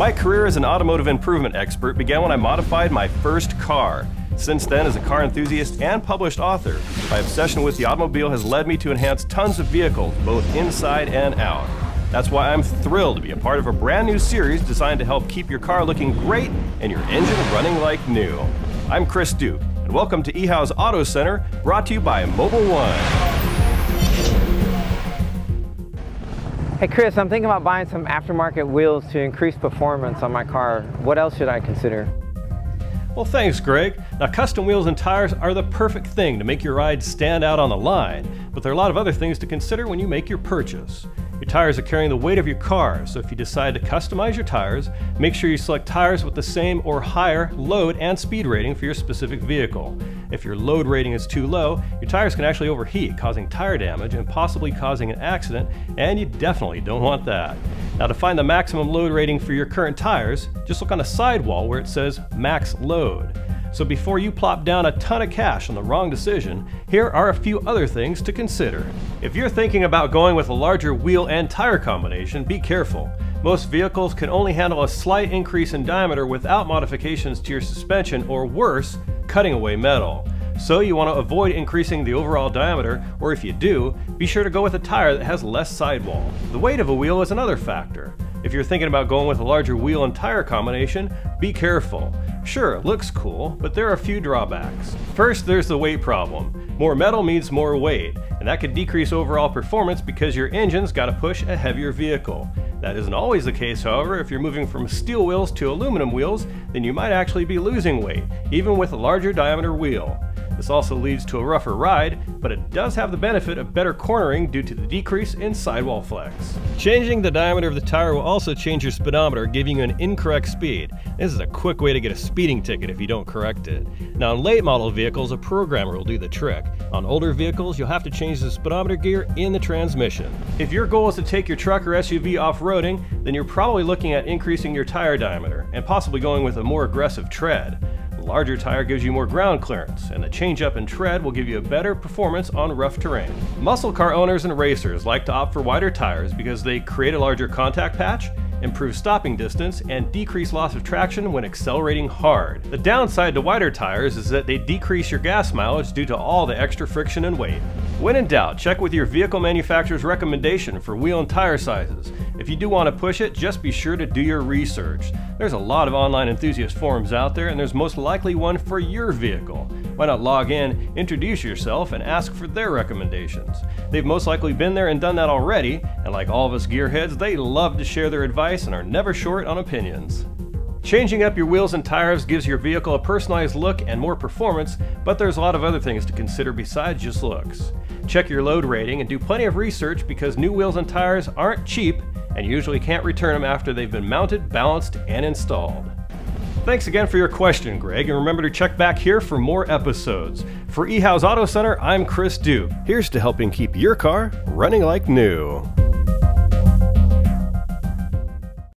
My career as an automotive improvement expert began when I modified my first car. Since then, as a car enthusiast and published author, my obsession with the automobile has led me to enhance tons of vehicles, both inside and out. That's why I'm thrilled to be a part of a brand new series designed to help keep your car looking great and your engine running like new. I'm Chris Duke, and welcome to eHow's Auto Center, brought to you by Mobil 1. Hey Chris, I'm thinking about buying some aftermarket wheels to increase performance on my car. What else should I consider? Well, thanks, Greg. Now, custom wheels and tires are the perfect thing to make your ride stand out on the line, but there are a lot of other things to consider when you make your purchase. Your tires are carrying the weight of your car, so if you decide to customize your tires, make sure you select tires with the same or higher load and speed rating for your specific vehicle. If your load rating is too low, your tires can actually overheat, causing tire damage and possibly causing an accident, and you definitely don't want that. Now to find the maximum load rating for your current tires, just look on the sidewall where it says max load. So before you plop down a ton of cash on the wrong decision, here are a few other things to consider. If you're thinking about going with a larger wheel and tire combination, be careful. Most vehicles can only handle a slight increase in diameter without modifications to your suspension or worse, cutting away metal. So you want to avoid increasing the overall diameter, or if you do, be sure to go with a tire that has less sidewall. The weight of a wheel is another factor. If you're thinking about going with a larger wheel and tire combination, be careful. Sure, it looks cool, but there are a few drawbacks. First, there's the weight problem. More metal means more weight, and that could decrease overall performance because your engine's got to push a heavier vehicle. That isn't always the case, however. If you're moving from steel wheels to aluminum wheels, then you might actually be losing weight, even with a larger diameter wheel. This also leads to a rougher ride, but it does have the benefit of better cornering due to the decrease in sidewall flex. Changing the diameter of the tire will also change your speedometer, giving you an incorrect speed. This is a quick way to get a speeding ticket if you don't correct it. Now on late model vehicles, a programmer will do the trick. On older vehicles, you'll have to change the speedometer gear in the transmission. If your goal is to take your truck or SUV off-roading, then you're probably looking at increasing your tire diameter and possibly going with a more aggressive tread. Larger tire gives you more ground clearance, and the change up in tread will give you a better performance on rough terrain. Muscle car owners and racers like to opt for wider tires because they create a larger contact patch improve stopping distance, and decrease loss of traction when accelerating hard. The downside to wider tires is that they decrease your gas mileage due to all the extra friction and weight. When in doubt, check with your vehicle manufacturer's recommendation for wheel and tire sizes. If you do want to push it, just be sure to do your research. There's a lot of online enthusiast forums out there, and there's most likely one for your vehicle. Why not log in, introduce yourself, and ask for their recommendations? They've most likely been there and done that already, and like all of us gearheads, they love to share their advice and are never short on opinions. Changing up your wheels and tires gives your vehicle a personalized look and more performance, but there's a lot of other things to consider besides just looks. Check your load rating and do plenty of research because new wheels and tires aren't cheap and usually can't return them after they've been mounted, balanced, and installed. Thanks again for your question, Greg, and remember to check back here for more episodes. For eHow's Auto Center, I'm Chris Duke. Here's to helping keep your car running like new.